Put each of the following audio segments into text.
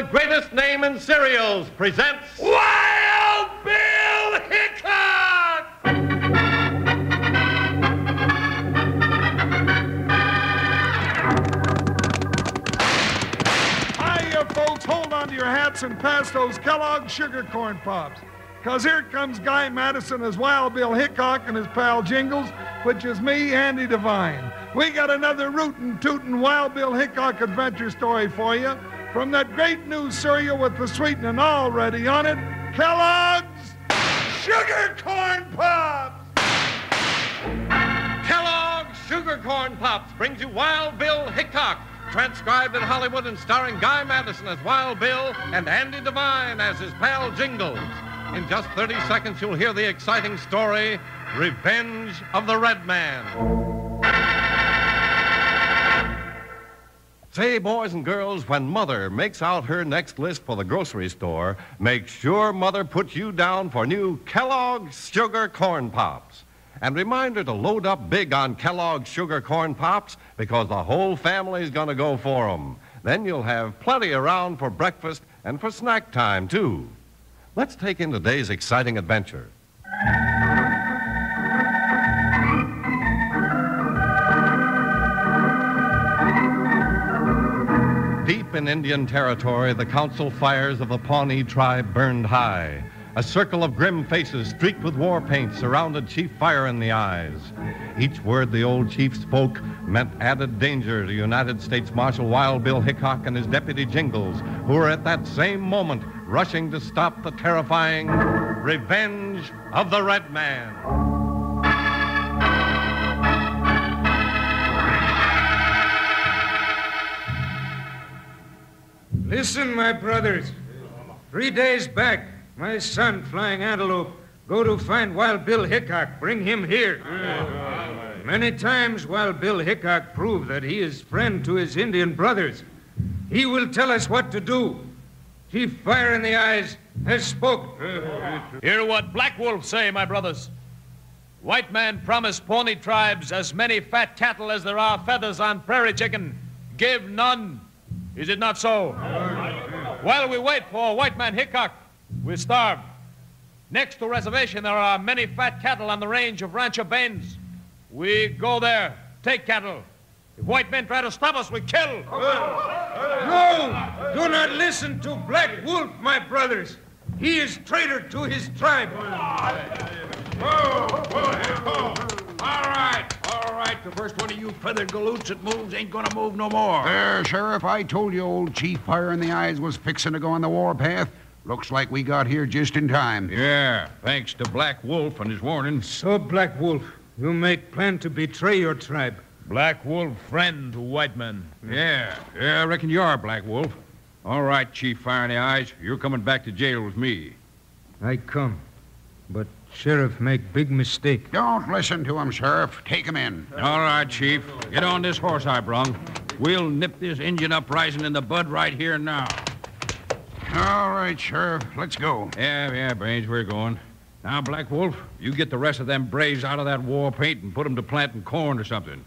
the greatest name in cereals, presents Wild Bill Hickok! Hiya, folks. Hold on to your hats and pass those Kellogg's sugar corn pops. Because here comes Guy Madison as Wild Bill Hickok and his pal Jingles, which is me, Andy Devine. We got another rootin' tootin' Wild Bill Hickok adventure story for you from that great new cereal with the sweetening already on it, Kellogg's Sugar Corn Pops! Kellogg's Sugar Corn Pops brings you Wild Bill Hickok, transcribed in Hollywood and starring Guy Madison as Wild Bill and Andy Devine as his pal Jingles. In just 30 seconds, you'll hear the exciting story Revenge of the Red Man. Say, boys and girls, when Mother makes out her next list for the grocery store, make sure Mother puts you down for new Kellogg's Sugar Corn Pops. And remind her to load up big on Kellogg's Sugar Corn Pops because the whole family's going to go for 'em. Then you'll have plenty around for breakfast and for snack time, too. Let's take in today's exciting adventure. In Indian territory, the council fires of the Pawnee tribe burned high. A circle of grim faces streaked with war paint surrounded Chief Fire in the eyes. Each word the old chief spoke meant added danger to United States Marshal Wild Bill Hickok and his deputy Jingles, who were at that same moment rushing to stop the terrifying revenge of the Red Man. Listen, my brothers. Three days back, my son, Flying Antelope, go to find Wild Bill Hickok. Bring him here. Many times Wild Bill Hickok proved that he is friend to his Indian brothers. He will tell us what to do. Chief Fire in the Eyes has spoke. Hear what Black Wolf say, my brothers. White man promised Pawnee tribes as many fat cattle as there are feathers on prairie chicken. Give none. Is it not so? While we wait for white man Hickok, we starve. Next to reservation, there are many fat cattle on the range of Rancho Baines. We go there, take cattle. If white men try to stop us, we kill. No! Do not listen to Black Wolf, my brothers. He is traitor to his tribe. All right, right. The first one of you feathered galoots that moves ain't gonna move no more. There, Sheriff, I told you old Chief Fire in the Eyes was fixing to go on the warpath. Looks like we got here just in time. Yeah, thanks to Black Wolf and his warning. So, Black Wolf, you make plan to betray your tribe. Black Wolf friend to white men. Yeah, yeah, I reckon you are, Black Wolf. All right, Chief Fire in the Eyes, you're coming back to jail with me. I come. But Sheriff make big mistake. Don't listen to him, Sheriff. Take him in. All right, Chief. Get on this horse I brung. We'll nip this Indian uprising in the bud right here and now. All right, Sheriff. Let's go. Yeah, yeah, Baines, we're going. Now, Black Wolf, you get the rest of them braves out of that war paint and put 'em to planting corn or something.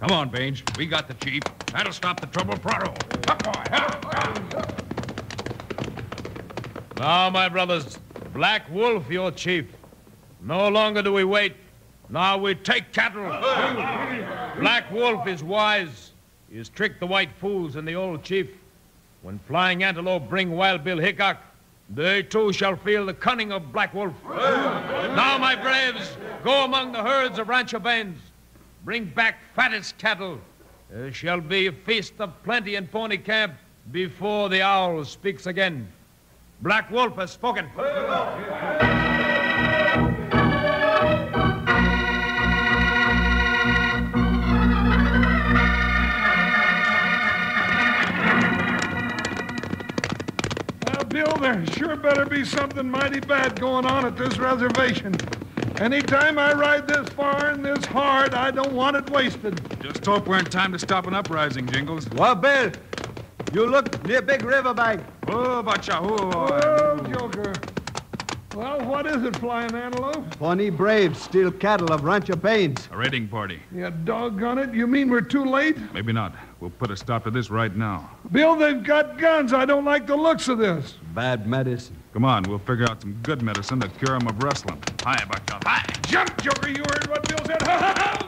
Come on, Baines. We got the chief. That'll stop the trouble pronto. Up, boy. Up, up. Now, my brothers, Black Wolf, your chief. No longer do we wait. Now we take cattle. Black Wolf is wise. He has tricked the white fools and the old chief. When Flying Antelope bring Wild Bill Hickok, they too shall feel the cunning of Black Wolf. now, my braves, go among the herds of Rancho Baines. Bring back fattest cattle. There shall be a feast of plenty in Pawnee Camp before the owl speaks again. Black Wolf has spoken. Bill, there sure better be something mighty bad going on at this reservation. Anytime I ride this far and this hard, I don't want it wasted. Just hope we're in time to stop an uprising, Jingles. Well, Bill, you look near Big River bank. Oh, bacha, Oh, oh. Joker. Well, what is it, Flying Antelope? Pawnee Braves steal cattle of Rancho Baines. A raiding party. You doggone it. You mean we're too late? Maybe not. We'll put a stop to this right now. Bill, they've got guns. I don't like the looks of this. Bad medicine. Come on, we'll figure out some good medicine to cure him of wrestling. Hi, Buckshot. Hi. Jump, Joker, you heard what Bill said. Ha, ha, ha.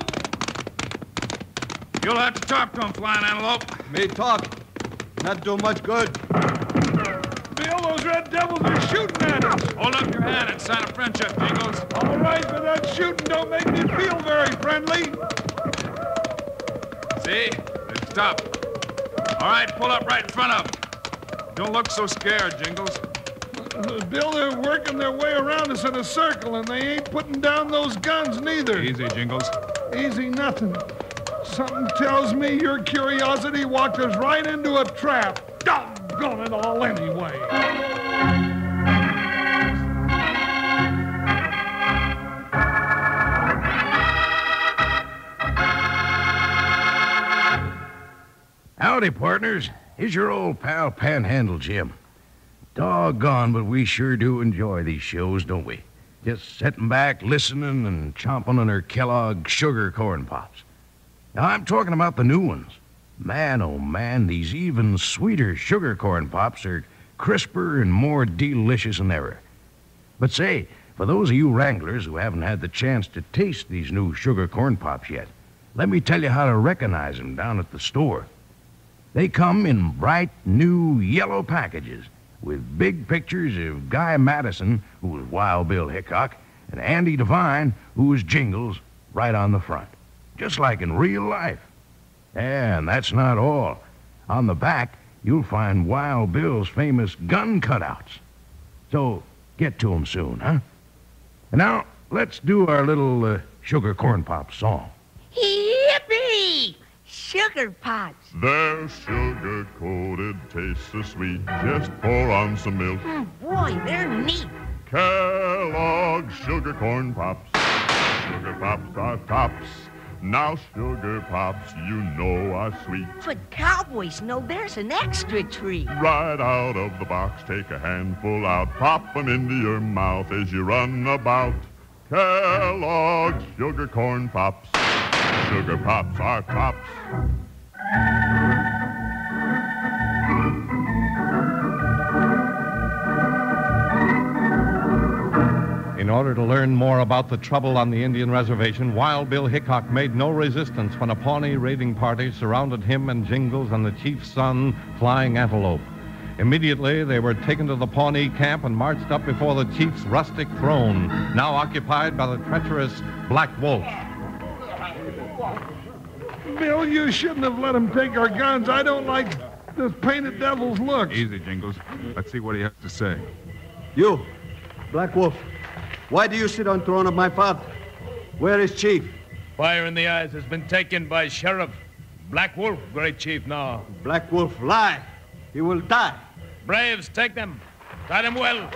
You'll have to talk to him, Flying Antelope. Me talk. Not do much good. Bill, those red devils are shooting at us. Hold up your hand and sign a friendship, Jingles. All right, but that shooting don't make me feel very friendly. See? Stop. All right, pull up right in front of him. Don't look so scared, Jingles. Bill, they're working their way around us in a circle, and they ain't putting down those guns neither. Easy, Jingles. Easy nothing. Something tells me your curiosity walked us right into a trap. Doggone it all anyway. Howdy, partners. Here's your old pal Panhandle Jim. Doggone, but we sure do enjoy these shows, don't we? Just sitting back, listening, and chomping on our Kellogg sugar corn pops. Now, I'm talking about the new ones. Man, oh man, these even sweeter sugar corn pops are crisper and more delicious than ever. But say, for those of you wranglers who haven't had the chance to taste these new sugar corn pops yet, let me tell you how to recognize them down at the store. They come in bright new yellow packages with big pictures of Guy Madison, who was Wild Bill Hickok, and Andy Devine, who was Jingles, right on the front. Just like in real life. And that's not all. On the back, you'll find Wild Bill's famous gun cutouts. So get to 'em soon, huh? And now, let's do our little uh, sugar corn pop song. Yippee! Sugar pops. Their sugar coated, tastes so sweet. Just pour on some milk. Oh, boy, they're neat. Kellogg's sugar corn pops. Sugar pops are tops. Now sugar pops, you know are sweet. But cowboys know there's an extra treat. Right out of the box, take a handful out, pop 'em into your mouth as you run about. Kellogg's sugar corn pops. Sugar pops are tops. In order to learn more about the trouble on the Indian reservation, Wild Bill Hickok made no resistance when a Pawnee raiding party surrounded him and Jingles and the chief's son, Flying Antelope. Immediately, they were taken to the Pawnee camp and marched up before the chief's rustic throne, now occupied by the treacherous Black Wolf. Bill, you shouldn't have let him take our guns. I don't like this painted devil's look. Easy, Jingles. Let's see what he has to say. You, Black Wolf. Why do you sit on throne of my father? Where is Chief? Fire in the eyes has been taken by Sheriff Black Wolf, great chief now. Black Wolf lie. He will die. Braves, take them. Tie them well.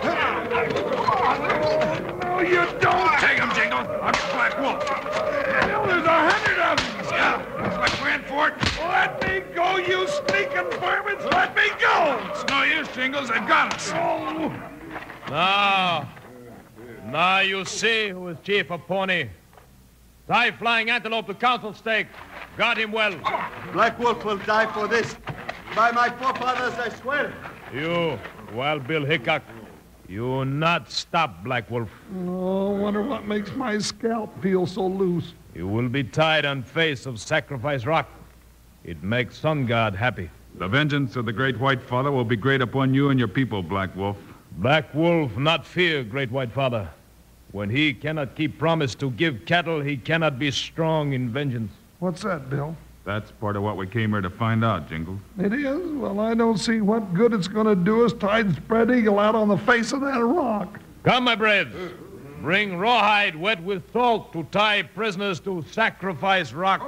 No, you don't. Take him, Jingles. I'm get Black Wolf. Bill, there's a hundred of them. Yeah, looks like we're in for it. Let me go, you sneaking varmints. Let me go. It's no use, Jingles. They've got us. Oh. Now, now you see who is chief of Pawnee. Tie Flying Antelope to council stake. Guard him well. Black Wolf will die for this. By my forefathers, I swear. You, Wild Bill Hickok, you not stop, Black Wolf. Oh, wonder what makes my scalp feel so loose. You will be tied on face of Sacrifice Rock. It makes Sun God happy. The vengeance of the great white father will be great upon you and your people, Black Wolf. Black Wolf not fear, great white father. When he cannot keep promise to give cattle, he cannot be strong in vengeance. What's that, Bill? That's part of what we came here to find out, Jingles. It is? Well, I don't see what good it's going to do us tied spread eagle out on the face of that rock. Come, my braves. Bring rawhide wet with salt to tie prisoners to Sacrifice Rock.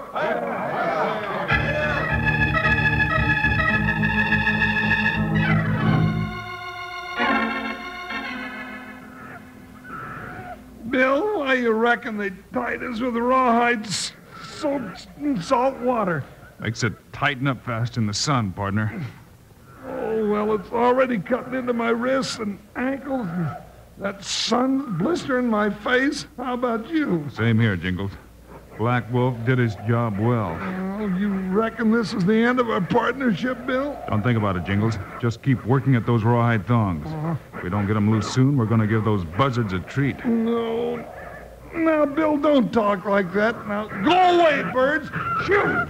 Bill, why you reckon they tied us with rawhides in salt water? Makes it tighten up fast in the sun, partner. Oh, well, it's already cutting into my wrists and ankles. That sun blistering my face. How about you? Same here, Jingles. Black Wolf did his job well. Oh, you reckon this is the end of our partnership, Bill? Don't think about it, Jingles. Just keep working at those rawhide thongs. Uh-huh. If we don't get them loose soon, we're going to give those buzzards a treat. No. Now, Bill, don't talk like that. Now, go away, birds. Shoot!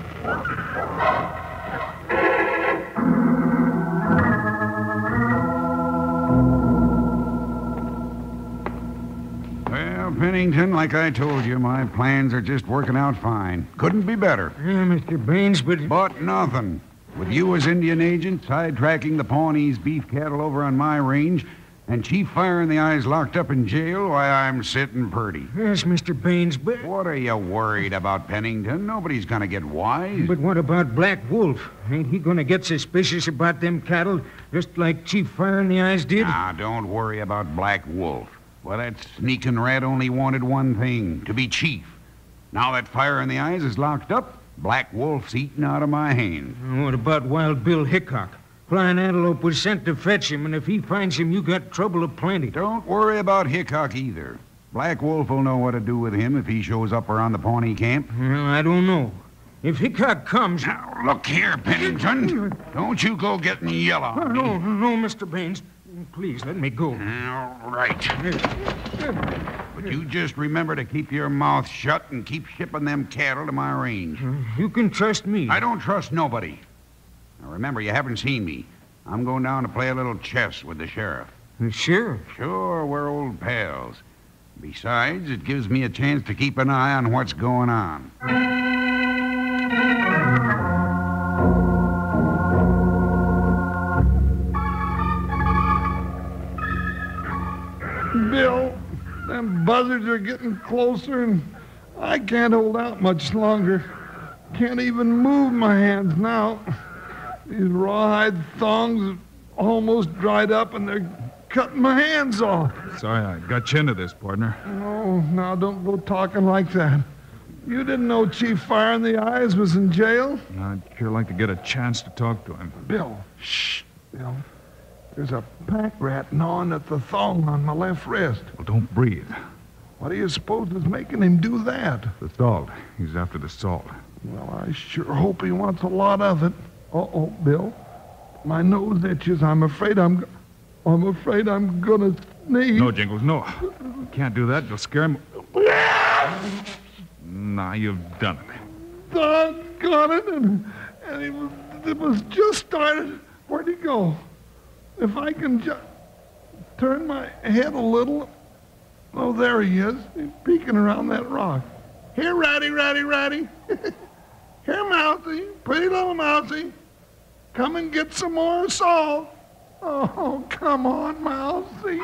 Well, Pennington, like I told you, my plans are just working out fine. Couldn't be better. Yeah, Mr. Baines, but. But nothing. With you as Indian agent, sidetracking the Pawnees beef cattle over on my range, and Chief Fire in the Eyes locked up in jail, why, I'm sitting purty. Yes, Mr. Baines, but. What are you worried about, Pennington? Nobody's gonna get wise. But what about Black Wolf? Ain't he gonna get suspicious about them cattle, just like Chief Fire in the Eyes did? Now, don't worry about Black Wolf. Well, that sneaking rat only wanted one thing to be chief. Now that Fire in the Eyes is locked up, Black Wolf's eating out of my hand. What about Wild Bill Hickok? Flying Antelope was sent to fetch him, and if he finds him, you got trouble aplenty. Don't worry about Hickok either. Black Wolf will know what to do with him if he shows up around the Pawnee camp. Well, I don't know. If Hickok comes. Now, look here, Pennington. Don't you go getting yellow. Oh, no, no, Mr. Baines. Please, let me go. All right. But you just remember to keep your mouth shut and keep shipping them cattle to my range. You can trust me. I don't trust nobody. Now remember, you haven't seen me. I'm going down to play a little chess with the sheriff. The sheriff? Sure, we're old pals. Besides, it gives me a chance to keep an eye on what's going on. Bill, them buzzards are getting closer, and I can't hold out much longer. Can't even move my hands now. These rawhide thongs have almost dried up, and they're cutting my hands off. Sorry I got you into this, partner. Oh, now don't go talking like that. You didn't know Chief Fire in the Eyes was in jail? I'd sure like to get a chance to talk to him. Bill, shh, Bill. There's a pack rat gnawing at the thong on my left wrist. Well, don't breathe. What do you suppose is making him do that? The salt. He's after the salt. Well, I sure hope he wants a lot of it. Uh-oh, Bill. My nose itches. I'm afraid I'm... I'm afraid I'm gonna sneeze. No, Jingles, no. You can't do that. You'll scare him. Nah, you've done it. Doggone it. And, and it, was, it was just started. Where'd he go? If I can just turn my head a little. Oh, there he is. He's peeking around that rock. Here, Ratty, Ratty, Ratty. Here, Mousy. Pretty little Mousy. Come and get some more salt. Oh, come on, Mousy.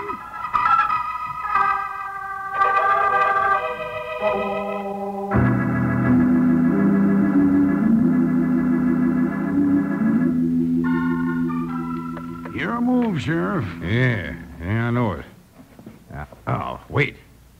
Your move, Sheriff. Yeah, yeah, I know it. Uh, oh, wait.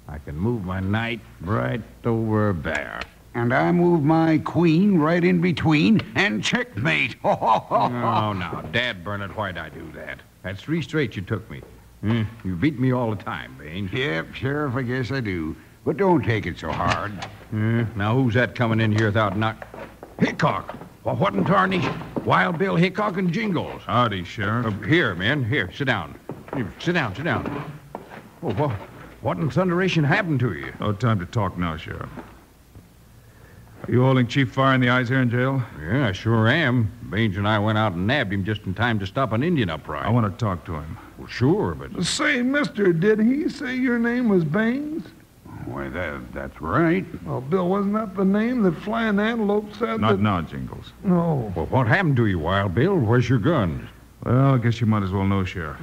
I can move my knight right over there. And I move my queen right in between and checkmate. Oh, no. Dad burn it, why'd I do that? That's three straight you took me. Hmm, you beat me all the time, Baines. Yep, Sheriff, I guess I do. But don't take it so hard. Hmm, now, who's that coming in here without knock? Hickok. Well, what in tarnish? Wild Bill Hickok and Jingles. Howdy, Sheriff. Uh, here, man. Here, sit down. Here, sit down, sit down. Oh, what, what in thunderation happened to you? No time to talk now, Sheriff. Are you holding Chief Fire in the Eyes here in jail? Yeah, I sure am. Baines and I went out and nabbed him just in time to stop an Indian uprising. I want to talk to him. Well, sure, but... Say, mister, did he say your name was Baines? Why, that, that's right. Well, Bill, wasn't that the name that Flying Antelope said Not that... now, Jingles. No. Well, what happened to you, Wild Bill? Where's your gun? Well, I guess you might as well know, Sheriff.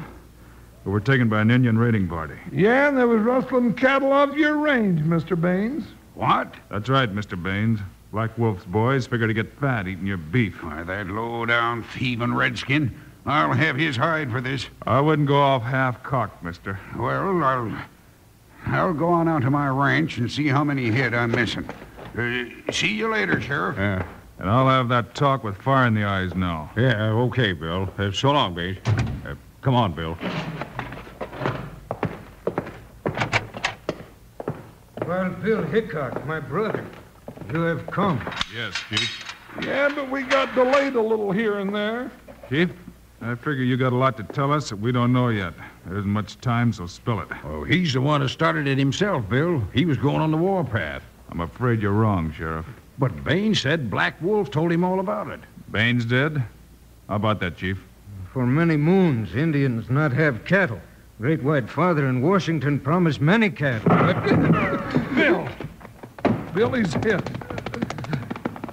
We were taken by an Indian raiding party. Yeah, and there was rustling cattle off your range, Mr. Baines. What? That's right, Mr. Baines. Black Wolf's boys figure to get fat eating your beef. Why, that low-down thieving redskin. I'll have his hide for this. I wouldn't go off half-cocked, mister. Well, I'll... I'll go on out to my ranch and see how many head I'm missing. Uh, see you later, Sheriff. Yeah. And I'll have that talk with fire in the eyes now. Yeah, okay, Bill. Uh, so long, Baines. Uh, come on, Bill. Well, Bill Hickok, my brother. You have come. Yes, Chief. Yeah, but we got delayed a little here and there. Chief, I figure you got a lot to tell us that we don't know yet. There isn't much time, so spill it. Oh, he's the one who started it himself, Bill. He was going on the warpath. I'm afraid you're wrong, Sheriff. But Baines said Black Wolf told him all about it. Baines did? How about that, Chief? For many moons, Indians not have cattle. Great White Father in Washington promised many cattle. Bill! Billy's hit.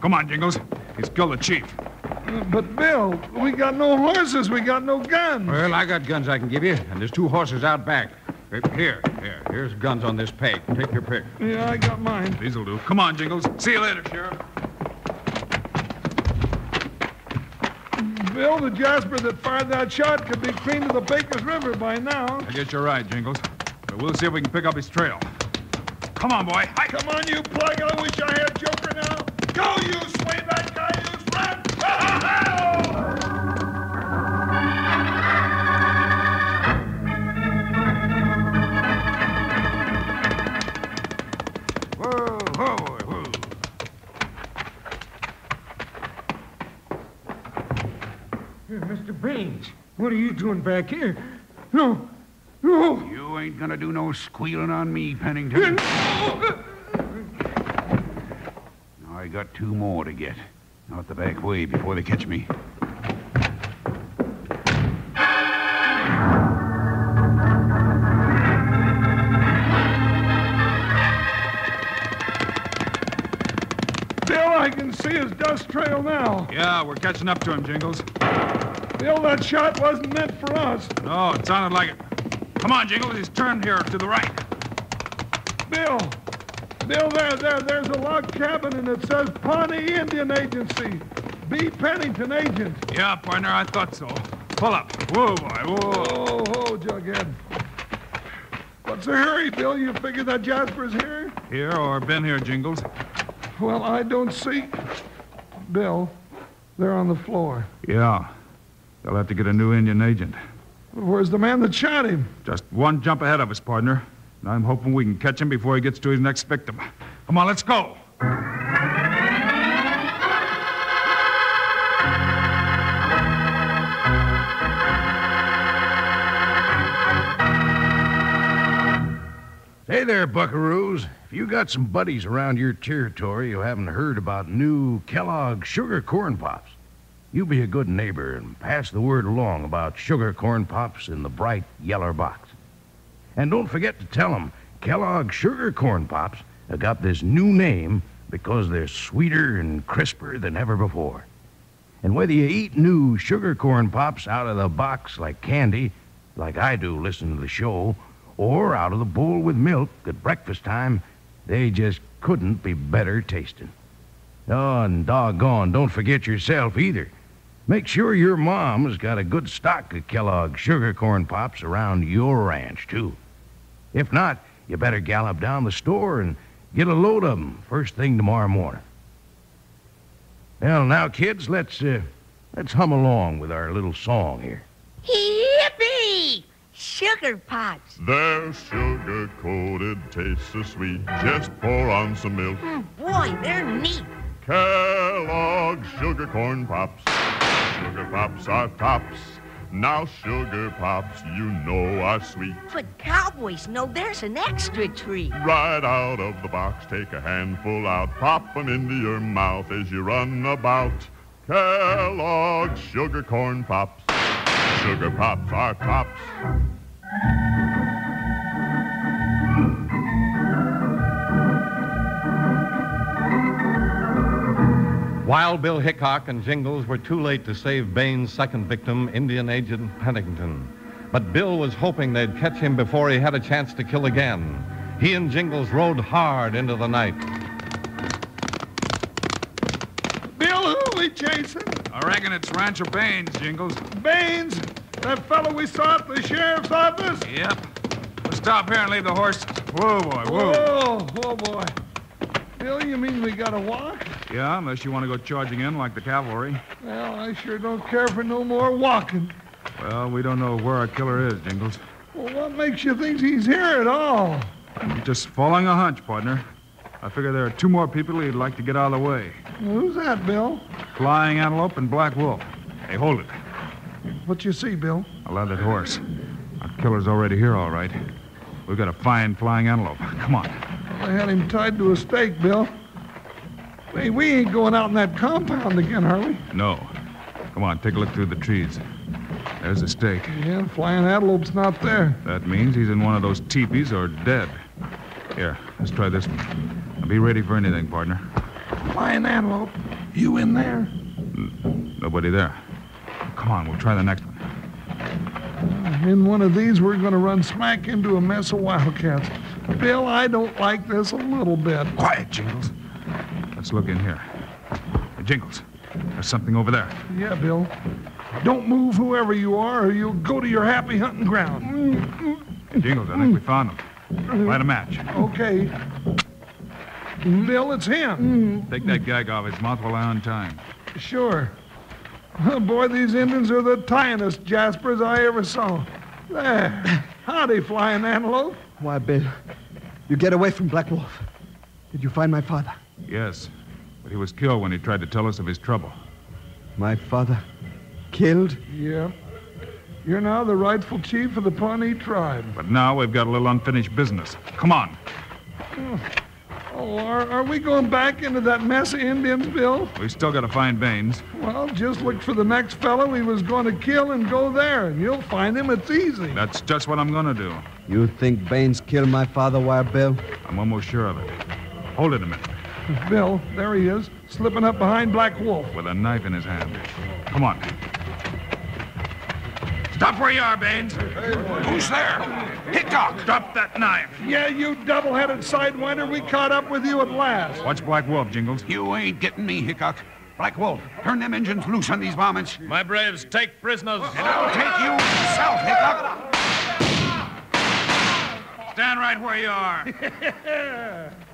Come on, Jingles. He's killed the chief. Uh, But, Bill, we got no horses, we got no guns. Well, I got guns I can give you, and there's two horses out back. Here, here, here's guns on this peg. Take your pick. Yeah, I got mine. These'll do. Come on, Jingles. See you later, Sheriff. Bill, the Jasper that fired that shot could be clean to the Baker's River by now. I guess you're right, Jingles. But we'll see if we can pick up his trail. Come on, boy. Hi. Come on, you plug. I wish I had Joker now. Go, you swayback guy, you run! Whoa, whoa, whoa. Here, Mr. Baines, what are you doing back here? No, no. You ain't gonna do no squealing on me, Pennington. now, I got two more to get. Out the back way before they catch me. Bill, I can see his dust trail now. Yeah, we're catching up to him, Jingles. Bill, that shot wasn't meant for us. No, it sounded like it. Come on, Jingles. He's turned here to the right. Bill, Bill, there, there, there's a log cabin and it says Pawnee Indian Agency. B. Pennington, agent. Yeah, partner, I thought so. Pull up. Whoa, boy, whoa. Oh, oh, Jughead. What's the hurry, Bill? You figure that Jasper's here? Here or been here, Jingles? Well, I don't see. Bill, they're on the floor. Yeah. They'll have to get a new Indian agent. Where's the man that shot him? Just one jump ahead of us, partner. And I'm hoping we can catch him before he gets to his next victim. Come on, let's go. Hey there, buckaroos. If you got some buddies around your territory who haven't heard about new Kellogg sugar corn pops, you be a good neighbor and pass the word along about sugar corn pops in the bright yeller box. And don't forget to tell 'em Kellogg sugar corn pops have got this new name because they're sweeter and crisper than ever before. And whether you eat new sugar corn pops out of the box like candy, like I do listening to the show, or out of the bowl with milk at breakfast time, they just couldn't be better tasting. Oh, and doggone, don't forget yourself either. Make sure your mom's got a good stock of Kellogg's sugar corn pops around your ranch, too. If not, you better gallop down the store and get a load of 'em first thing tomorrow morning. Well, now, kids, let's uh, let's hum along with our little song here. Yippee! Sugar pops. They're sugar coated, taste so sweet. Just pour on some milk. Mm, boy, they're neat. Kellogg's sugar corn pops. Sugar pops are tops. Now sugar pops, you know are sweet. But cowboys know there's an extra treat. Right out of the box, take a handful out, pop 'em into your mouth as you run about. Kellogg's sugar corn pops. Sugar pops are tops. Wild Bill Hickok and Jingles were too late to save Baines' second victim, Indian Agent Pennington. But Bill was hoping they'd catch him before he had a chance to kill again. He and Jingles rode hard into the night. Bill, who we chasing? I reckon it's Rancher Baines, Jingles. Baines? That fellow we saw at the sheriff's office? Yep. We'll stop here and leave the horse. Whoa, boy, whoa. Whoa, oh boy. Bill, you mean we gotta walk? Yeah, unless you want to go charging in like the cavalry. Well, I sure don't care for no more walking. Well, we don't know where our killer is, Jingles. Well, what makes you think he's here at all? I'm just following a hunch, partner. I figure there are two more people he'd like to get out of the way Who's that, Bill? Flying Antelope and Black Wolf. Hey, hold it. What you see, Bill? A that horse. Our killer's already here, all right. We've got to find Flying Antelope. Come on. I had him tied to a stake, Bill. Hey, we ain't going out in that compound again, are we? No. Come on, take a look through the trees. There's a stake. Yeah, flying antelope's not there. That means he's in one of those teepees or dead. Here, let's try this one. Now be ready for anything, partner. Flying antelope. You in there? Nobody there. Come on, we'll try the next one. Uh, in one of these, we're going to run smack into a mess of wildcats. Bill, I don't like this a little bit. Quiet, Jingles. Let's look in here. Hey, Jingles, there's something over there. Yeah, Bill. Don't move whoever you are, or you'll go to your happy hunting ground. Hey, Jingles, I think we found him. Light a match. Okay. Bill, it's him. Take that gag off his mouth while I untie him. Sure. Oh, boy, these Indians are the tiniest Jaspers I ever saw. There. Howdy, flying antelope. Why, Bill, you get away from Black Wolf. Did you find my father? Yes, but he was killed when he tried to tell us of his trouble. My father? Killed? Yeah. You're now the rightful chief of the Pawnee tribe. But now we've got a little unfinished business. Come on. Oh, oh are, are we going back into that mess of Indians, Bill? We've still got to find Baines. Well, just look for the next fellow he was going to kill and go there, and you'll find him. It's easy. That's just what I'm going to do. You think Baines killed my father, Wild Bill? I'm almost sure of it. Hold it a minute. Bill, there he is, slipping up behind Black Wolf. With a knife in his hand. Come on. Stop where you are, Baines. Who's there? Hickok! Drop that knife. Yeah, you double-headed sidewinder, we caught up with you at last. Watch Black Wolf, Jingles. You ain't getting me, Hickok. Black Wolf, turn them engines loose on these varmints. My braves, take prisoners. And I'll take you myself, Hickok. Stand right where you are.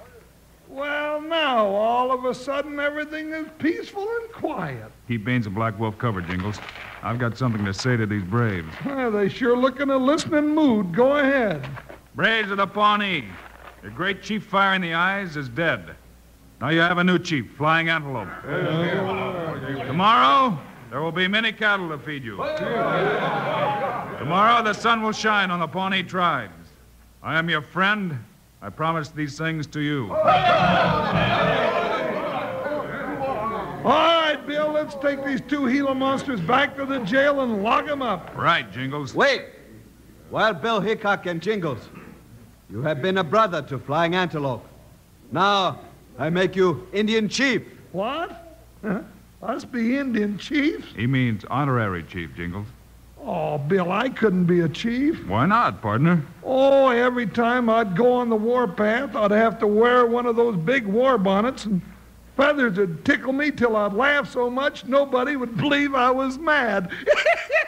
Well, now, all of a sudden, everything is peaceful and quiet. Keep Baines and Black Wolf covered, Jingles. I've got something to say to these braves. Well, they sure look in a listening mood. Go ahead. Braves of the Pawnee, your great chief Fire in the Eyes is dead. Now you have a new chief, Flying Antelope. Tomorrow, there will be many cattle to feed you. Tomorrow, the sun will shine on the Pawnee tribes. I am your friend. I promise these things to you. All right, Bill, let's take these two Gila monsters back to the jail and lock them up. Right, Jingles. Wait! Wild Bill Hickok and Jingles, you have been a brother to Flying Antelope. Now, I make you Indian chief. What? Huh? Us be Indian chiefs? He means honorary chief, Jingles. Oh, Bill, I couldn't be a chief. Why not, partner? Oh, every time I'd go on the warpath, I'd have to wear one of those big war bonnets, and feathers would tickle me till I'd laugh so much nobody would believe I was mad.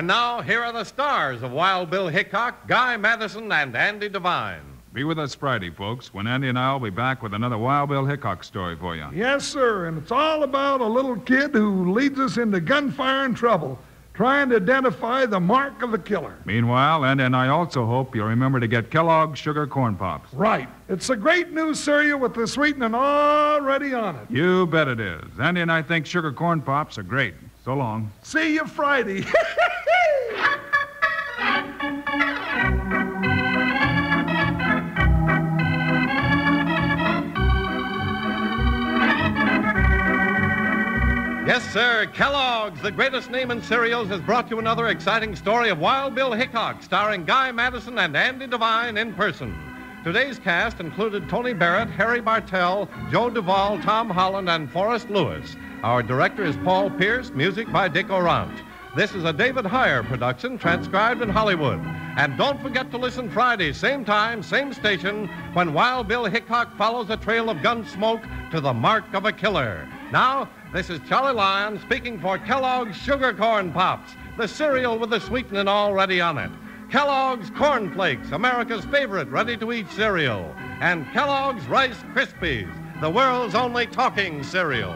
And now, here are the stars of Wild Bill Hickok, Guy Madison, and Andy Devine. Be with us Friday, folks, when Andy and I will be back with another Wild Bill Hickok story for you. yes, sir, and it's all about a little kid who leads us into gunfire and trouble, trying to identify the mark of the killer. Meanwhile, Andy and I also hope you'll remember to get Kellogg's Sugar Corn Pops. Right. It's a great new cereal with the sweetening already on it. You bet it is. Andy and I think Sugar Corn Pops are great. So long. See you Friday. Yes, sir. Kellogg's, the greatest name in cereals, has brought you another exciting story of Wild Bill Hickok, starring Guy Madison and Andy Devine in person. Today's cast included Tony Barrett, Harry Bartell, Joe Duvall, Tom Holland, and Forrest Lewis. Our director is Paul Pierce, music by Dick Aurandt. This is a David Heyer production, transcribed in Hollywood. And don't forget to listen Friday, same time, same station, when Wild Bill Hickok follows a trail of gun smoke to the mark of a killer. Now, this is Charlie Lyon speaking for Kellogg's Sugar Corn Pops, the cereal with the sweetening already on it. Kellogg's Corn Flakes, America's favorite ready to eat cereal. And Kellogg's Rice Krispies, the world's only talking cereal.